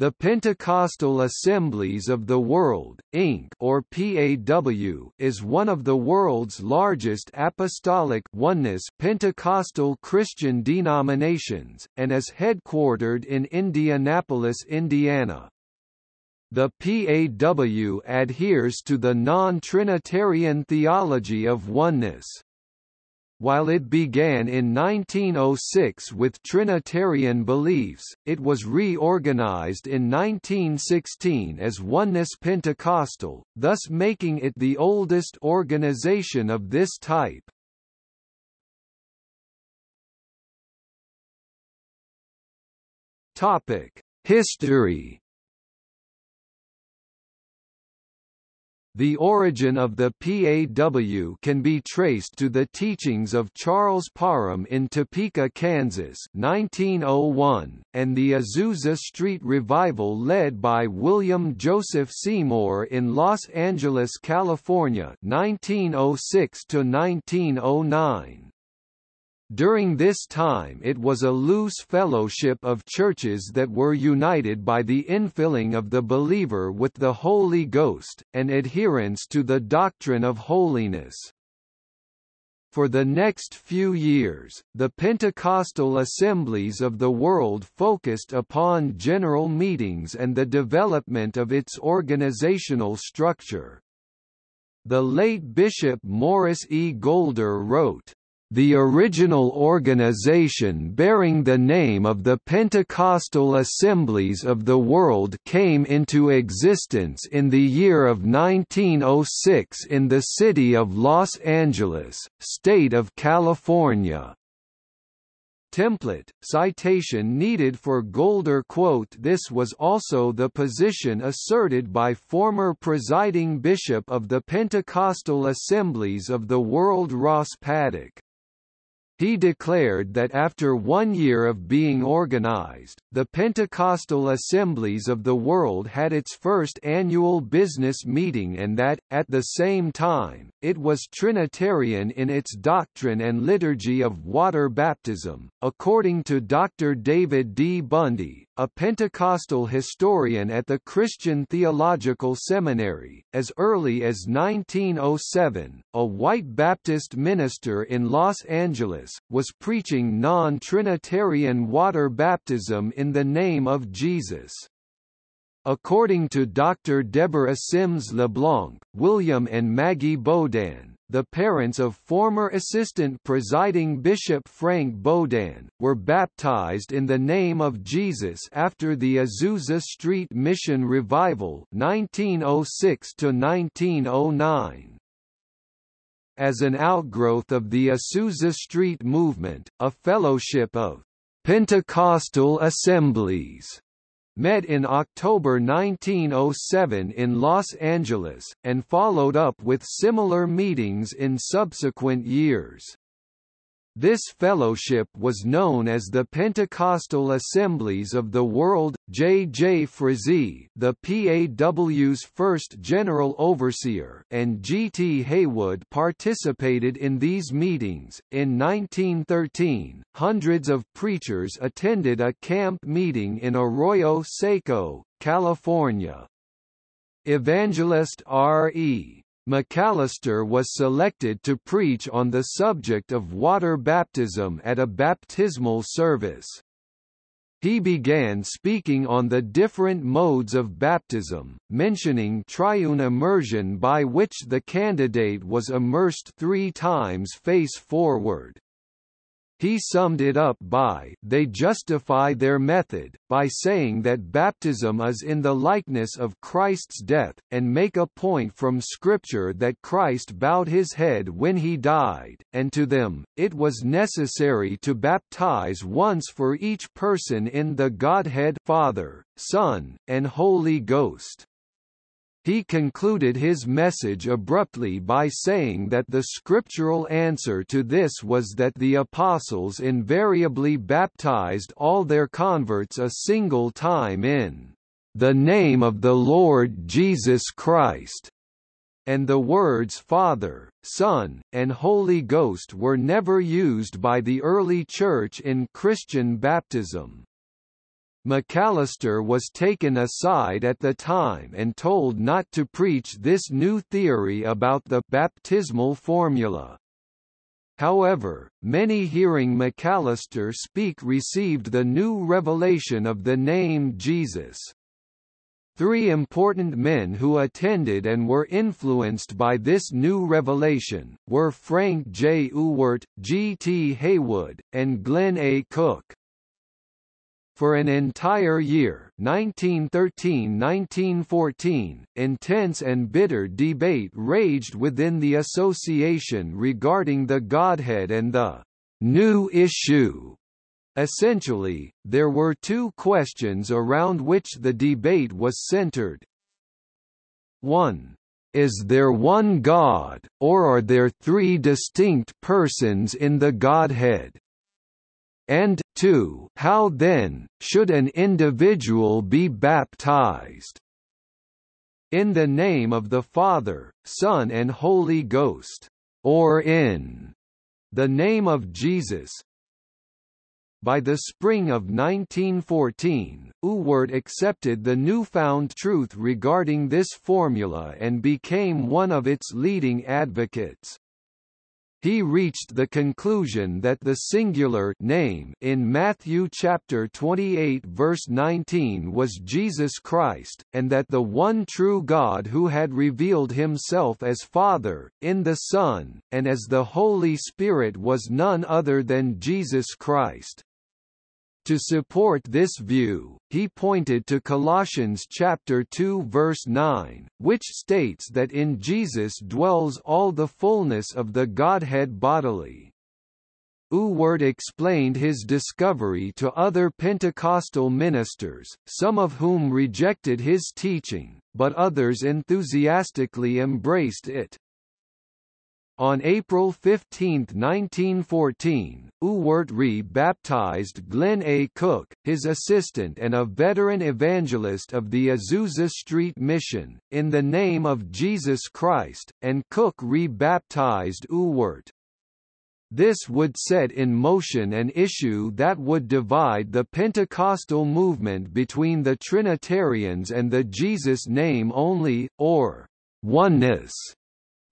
The Pentecostal Assemblies of the World, Inc. or PAW is one of the world's largest apostolic oneness Pentecostal Christian denominations, and is headquartered in Indianapolis, Indiana. The PAW adheres to the non-Trinitarian theology of oneness. While it began in 1906 with Trinitarian beliefs, it was reorganized in 1916 as Oneness Pentecostal, thus making it the oldest organization of this type. History The origin of the PAW can be traced to the teachings of Charles Parham in Topeka, Kansas 1901, and the Azusa Street Revival led by William Joseph Seymour in Los Angeles, California 1906 1909. During this time it was a loose fellowship of churches that were united by the infilling of the believer with the Holy Ghost, and adherence to the doctrine of holiness. For the next few years, the Pentecostal assemblies of the world focused upon general meetings and the development of its organizational structure. The late Bishop Morris E. Golder wrote, the original organization bearing the name of the Pentecostal Assemblies of the World came into existence in the year of 1906 in the city of Los Angeles, state of California. Template, citation needed for Golder quote This was also the position asserted by former presiding bishop of the Pentecostal Assemblies of the World Ross Paddock. He declared that after one year of being organized, the Pentecostal Assemblies of the World had its first annual business meeting and that, at the same time, it was Trinitarian in its doctrine and liturgy of water baptism. According to Dr. David D. Bundy, a Pentecostal historian at the Christian Theological Seminary, as early as 1907, a white Baptist minister in Los Angeles, was preaching non-Trinitarian water baptism in the name of Jesus. According to Dr. Deborah Sims LeBlanc, William and Maggie Bodan, the parents of former assistant presiding Bishop Frank Bodan, were baptized in the name of Jesus after the Azusa Street Mission Revival 1906 -1909. As an outgrowth of the Azusa Street movement, a fellowship of Pentecostal assemblies met in October 1907 in Los Angeles, and followed up with similar meetings in subsequent years. This fellowship was known as the Pentecostal Assemblies of the World. J. J. Frazee, the PAW's first general overseer, and G. T. Haywood participated in these meetings. In 1913, hundreds of preachers attended a camp meeting in Arroyo Seco, California. Evangelist R. E. McAlister was selected to preach on the subject of water baptism at a baptismal service. He began speaking on the different modes of baptism, mentioning triune immersion by which the candidate was immersed three times face forward. He summed it up by they justify their method, by saying that baptism is in the likeness of Christ's death, and make a point from Scripture that Christ bowed his head when he died, and to them, it was necessary to baptize once for each person in the Godhead Father, Son, and Holy Ghost. He concluded his message abruptly by saying that the scriptural answer to this was that the apostles invariably baptized all their converts a single time in the name of the Lord Jesus Christ, and the words Father, Son, and Holy Ghost were never used by the early Church in Christian baptism. McAlister was taken aside at the time and told not to preach this new theory about the baptismal formula. However, many hearing McAlister speak received the new revelation of the name Jesus. Three important men who attended and were influenced by this new revelation, were Frank J. Ewart, G. T. Haywood, and Glenn A. Cook. For an entire year 1913–1914, intense and bitter debate raged within the association regarding the Godhead and the «new issue». Essentially, there were two questions around which the debate was centered. 1. Is there one God, or are there three distinct persons in the Godhead? And 2. How then, should an individual be baptized? In the name of the Father, Son and Holy Ghost, or in the name of Jesus, by the spring of 1914, Ewart accepted the newfound truth regarding this formula and became one of its leading advocates. He reached the conclusion that the singular name in Matthew chapter 28 verse 19 was Jesus Christ, and that the one true God who had revealed himself as Father, in the Son, and as the Holy Spirit was none other than Jesus Christ. To support this view, he pointed to Colossians chapter 2 verse 9, which states that in Jesus dwells all the fullness of the Godhead bodily. Ewart explained his discovery to other Pentecostal ministers, some of whom rejected his teaching, but others enthusiastically embraced it. On April 15, 1914, Ewart re-baptized Glenn A. Cook, his assistant and a veteran evangelist of the Azusa Street Mission, in the name of Jesus Christ, and Cook re-baptized. This would set in motion an issue that would divide the Pentecostal movement between the Trinitarians and the Jesus name only, or oneness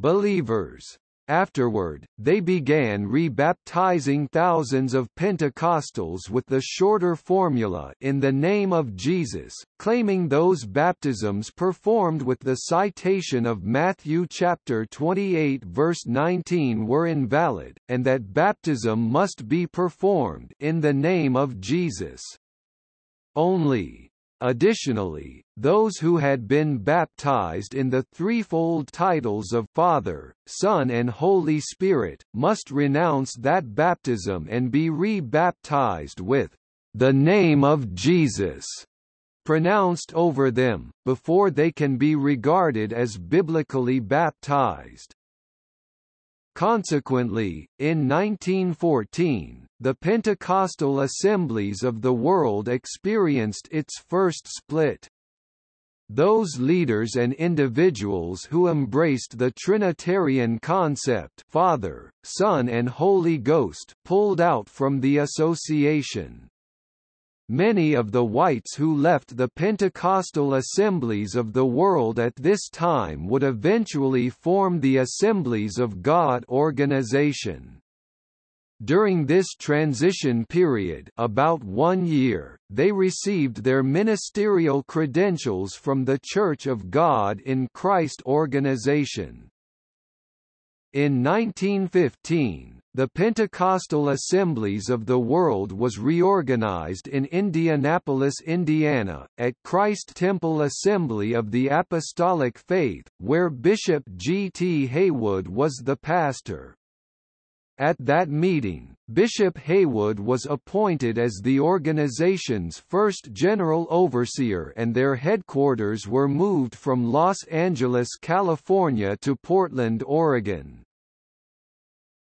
believers. Afterward, they began rebaptizing thousands of Pentecostals with the shorter formula in the name of Jesus, claiming those baptisms performed with the citation of Matthew chapter 28 verse 19 were invalid, and that baptism must be performed in the name of Jesus. Only Additionally, those who had been baptized in the threefold titles of Father, Son and Holy Spirit, must renounce that baptism and be re-baptized with the name of Jesus pronounced over them, before they can be regarded as biblically baptized. Consequently, in 1914, the Pentecostal assemblies of the world experienced its first split. Those leaders and individuals who embraced the Trinitarian concept Father, Son and Holy Ghost pulled out from the association. Many of the whites who left the Pentecostal assemblies of the world at this time would eventually form the Assemblies of God organization. During this transition period about one year, they received their ministerial credentials from the Church of God in Christ organization. In 1915, the Pentecostal Assemblies of the World was reorganized in Indianapolis, Indiana, at Christ Temple Assembly of the Apostolic Faith, where Bishop G. T. Haywood was the pastor. At that meeting, Bishop Haywood was appointed as the organization's first general overseer and their headquarters were moved from Los Angeles, California to Portland, Oregon.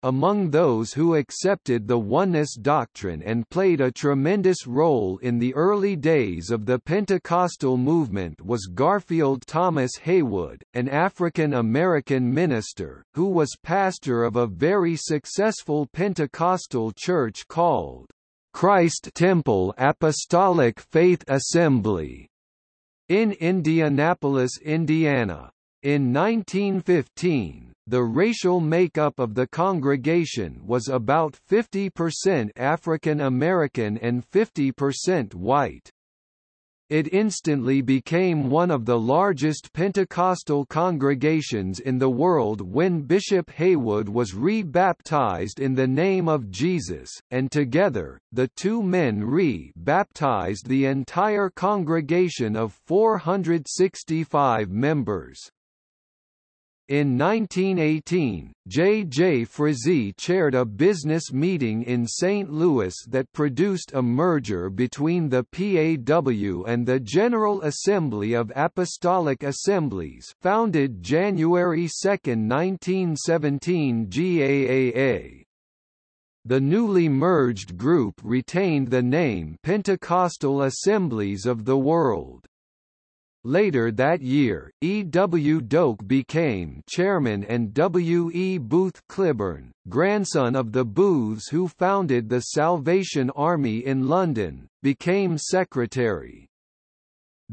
Among those who accepted the oneness doctrine and played a tremendous role in the early days of the Pentecostal movement was Garfield Thomas Haywood, an African-American minister, who was pastor of a very successful Pentecostal church called Christ Temple Apostolic Faith Assembly in Indianapolis, Indiana. In 1915, the racial makeup of the congregation was about 50% African American and 50% white. It instantly became one of the largest Pentecostal congregations in the world when Bishop Haywood was re-baptized in the name of Jesus, and together, the two men re-baptized the entire congregation of 465 members. In 1918, J. J. Frazee chaired a business meeting in St. Louis that produced a merger between the PAW and the General Assembly of Apostolic Assemblies founded January 2, 1917 GAAA. The newly merged group retained the name Pentecostal Assemblies of the World. Later that year, E. W. Doak became chairman and W. E. Booth Clibborn, grandson of the Booths who founded the Salvation Army in London, became secretary.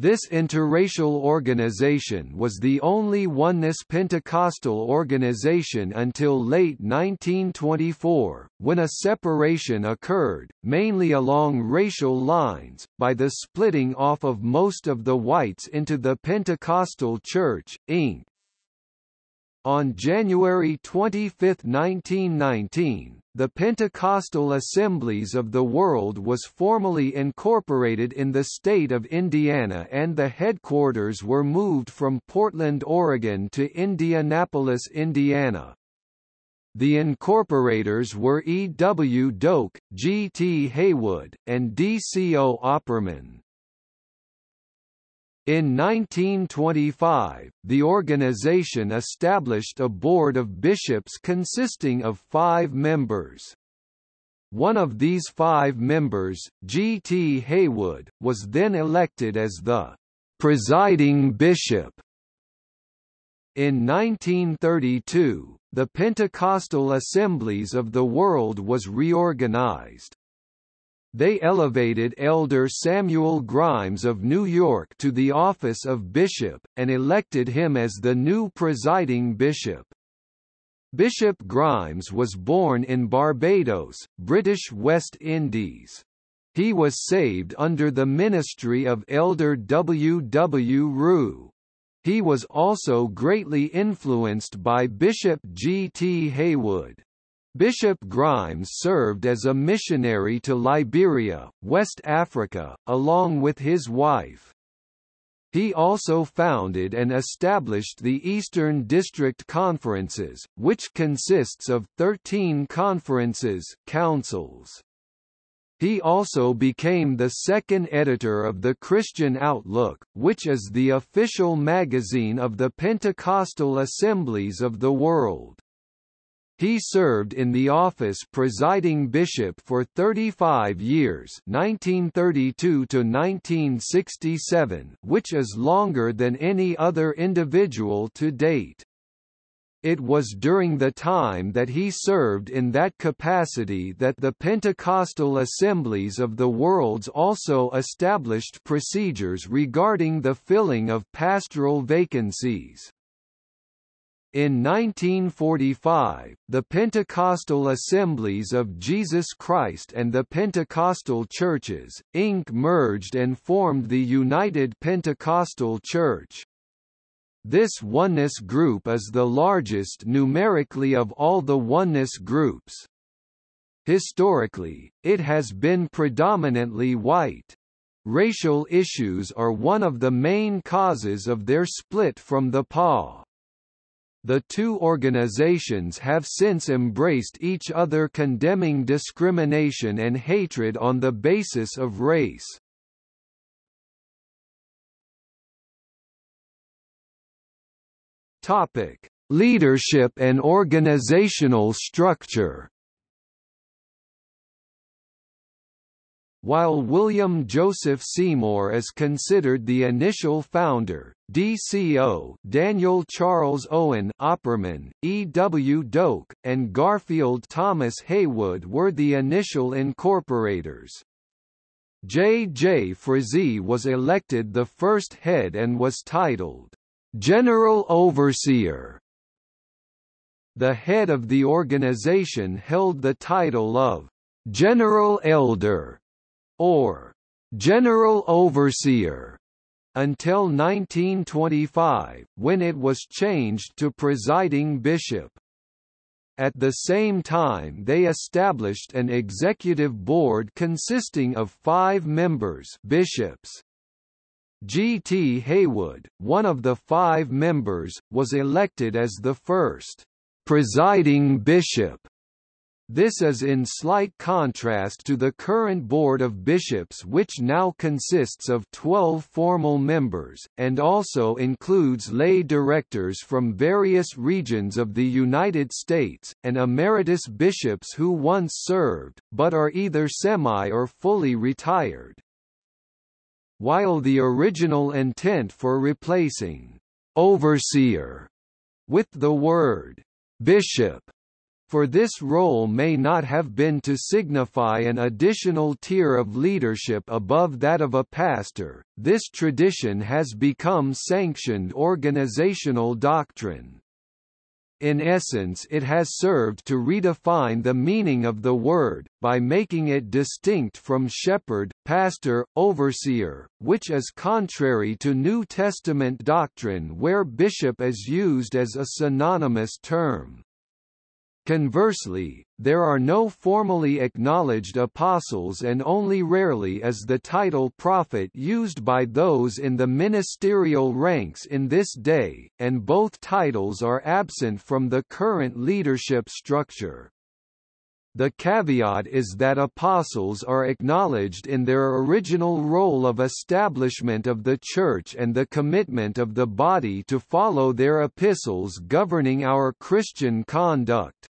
This interracial organization was the only Oneness Pentecostal organization until late 1924, when a separation occurred, mainly along racial lines, by the splitting off of most of the whites into the Pentecostal Church, Inc. On January 25, 1919, the Pentecostal Assemblies of the World was formally incorporated in the state of Indiana and the headquarters were moved from Portland, Oregon to Indianapolis, Indiana. The incorporators were E. W. Doak, G. T. Haywood, and D. C. O. Opperman. In 1925, the organization established a board of bishops consisting of five members. One of these five members, G. T. Haywood, was then elected as the presiding bishop. In 1932, the Pentecostal Assemblies of the World was reorganized. They elevated Elder Samuel Grimes of New York to the office of bishop, and elected him as the new presiding bishop. Bishop Grimes was born in Barbados, British West Indies. He was saved under the ministry of Elder W. W. Rue. He was also greatly influenced by Bishop G. T. Haywood. Bishop Grimes served as a missionary to Liberia, West Africa, along with his wife. He also founded and established the Eastern District Conferences, which consists of 13 conferences councils. He also became the second editor of the Christian Outlook, which is the official magazine of the Pentecostal Assemblies of the World. He served in the office presiding bishop for 35 years 1932 to 1967 which is longer than any other individual to date. It was during the time that he served in that capacity that the Pentecostal Assemblies of the Worlds also established procedures regarding the filling of pastoral vacancies. In 1945, the Pentecostal Assemblies of Jesus Christ and the Pentecostal Churches, Inc. merged and formed the United Pentecostal Church. This oneness group is the largest numerically of all the oneness groups. Historically, it has been predominantly white. Racial issues are one of the main causes of their split from the PA. The two organizations have since embraced each other condemning discrimination and hatred on the basis of race. Topic: Leadership and organizational structure. While William Joseph Seymour is considered the initial founder, DCO Daniel Charles Owen Opperman, E. W. Doak, and Garfield Thomas Haywood were the initial incorporators. J. J. Frazee was elected the first head and was titled, "'General Overseer' The head of the organization held the title of General Elder or General Overseer until 1925, when it was changed to presiding bishop. At the same time they established an executive board consisting of five members bishops. G. T. Haywood, one of the five members, was elected as the first presiding bishop. This is in slight contrast to the current Board of Bishops which now consists of 12 formal members, and also includes lay directors from various regions of the United States, and emeritus bishops who once served, but are either semi or fully retired. While the original intent for replacing «overseer» with the word bishop for this role may not have been to signify an additional tier of leadership above that of a pastor, this tradition has become sanctioned organizational doctrine. In essence it has served to redefine the meaning of the word, by making it distinct from shepherd, pastor, overseer, which is contrary to New Testament doctrine where bishop is used as a synonymous term. Conversely, there are no formally acknowledged apostles and only rarely is the title prophet used by those in the ministerial ranks in this day, and both titles are absent from the current leadership structure. The caveat is that apostles are acknowledged in their original role of establishment of the Church and the commitment of the body to follow their epistles governing our Christian conduct.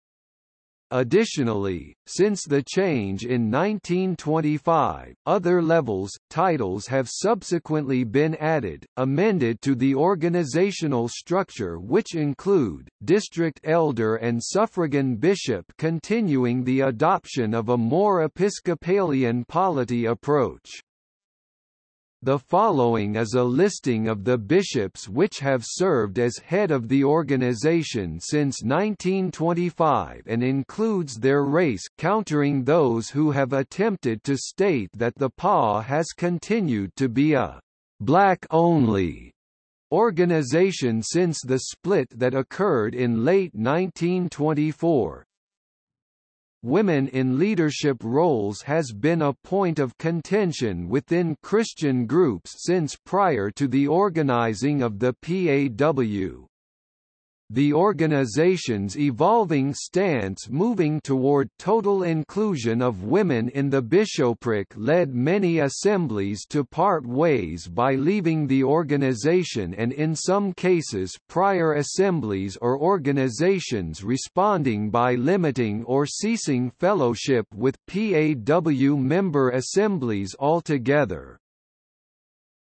Additionally, since the change in 1925, other levels, titles have subsequently been added, amended to the organizational structure which include, district elder and suffragan bishop continuing the adoption of a more Episcopalian polity approach. The following is a listing of the bishops which have served as head of the organization since 1925 and includes their race countering those who have attempted to state that the PA has continued to be a black-only organization since the split that occurred in late 1924, women in leadership roles has been a point of contention within Christian groups since prior to the organizing of the PAW. The organization's evolving stance moving toward total inclusion of women in the bishopric led many assemblies to part ways by leaving the organization and in some cases prior assemblies or organizations responding by limiting or ceasing fellowship with PAW member assemblies altogether.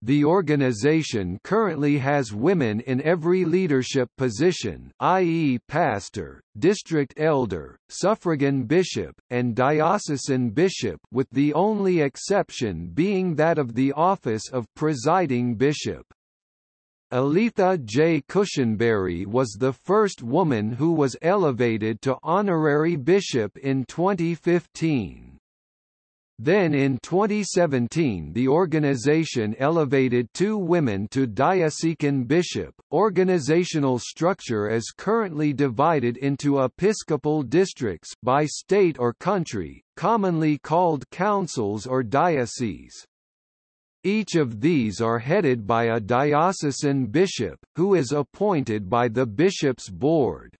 The organization currently has women in every leadership position i.e. pastor, district elder, suffragan bishop, and diocesan bishop with the only exception being that of the office of presiding bishop. Aletha J. Cushenberry was the first woman who was elevated to honorary bishop in 2015. Then in 2017 the organization elevated two women to diocesan bishop. Organizational structure is currently divided into episcopal districts by state or country, commonly called councils or dioceses. Each of these are headed by a diocesan bishop, who is appointed by the bishop's board.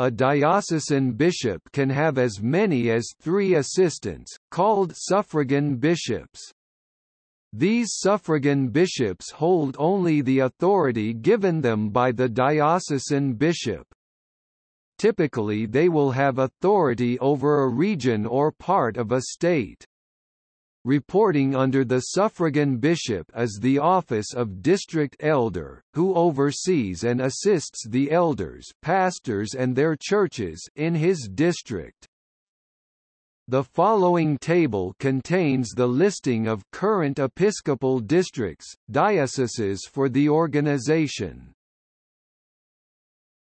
A diocesan bishop can have as many as three assistants, called suffragan bishops. These suffragan bishops hold only the authority given them by the diocesan bishop. Typically they will have authority over a region or part of a state. Reporting under the suffragan bishop is the office of district elder, who oversees and assists the elders pastors and their churches in his district. The following table contains the listing of current episcopal districts, dioceses for the organization.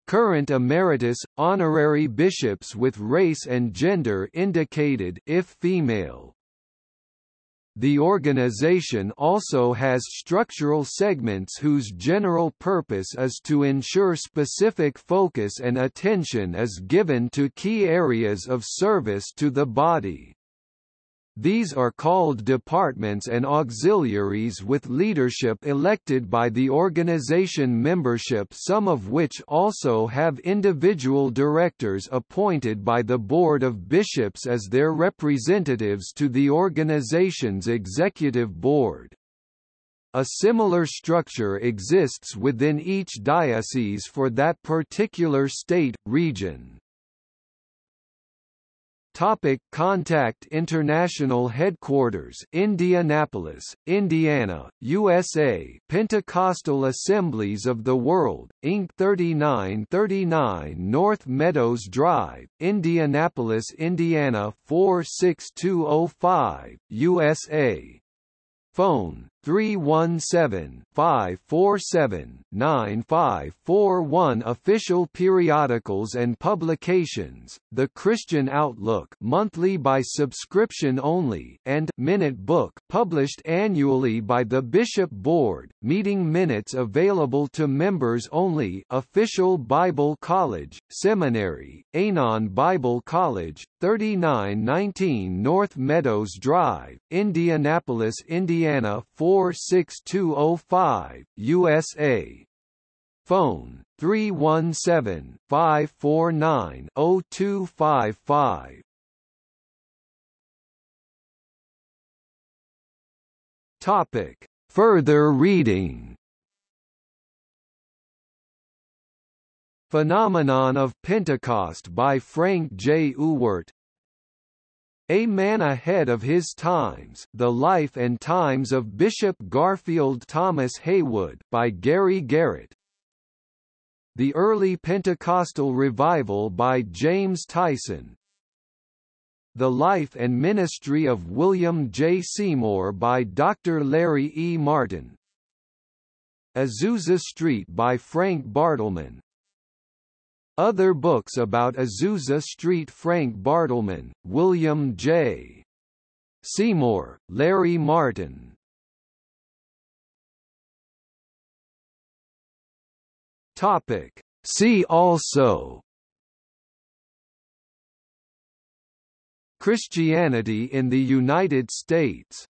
Current emeritus, honorary bishops with race and gender indicated if female. The organization also has structural segments whose general purpose is to ensure specific focus and attention is given to key areas of service to the body. These are called departments and auxiliaries with leadership elected by the organization membership some of which also have individual directors appointed by the Board of Bishops as their representatives to the organization's executive board. A similar structure exists within each diocese for that particular state, region. Topic Contact International Headquarters Indianapolis, Indiana, USA Pentecostal Assemblies of the World, Inc. 3939 North Meadows Drive, Indianapolis, Indiana 46205, USA Phone 317-547-9541 Official periodicals and publications, The Christian Outlook monthly by subscription only and Minute Book published annually by the Bishop Board, meeting minutes available to members only Official Bible College, Seminary, Aenon Bible College, 3919 North Meadows Drive, Indianapolis, Indiana 4 46205, USA. Phone 317-549-0255. Topic: Further reading. Phenomenon of Pentecost by Frank J. Ewart a Man Ahead of His Times The Life and Times of Bishop Garfield Thomas Haywood by Gary Garrett The Early Pentecostal Revival by James Tyson The Life and Ministry of William J. Seymour by Dr. Larry E. Martin Azusa Street by Frank Bartleman other books about Azusa Street Frank Bartleman, William J. Seymour, Larry Martin Topic. See also Christianity in the United States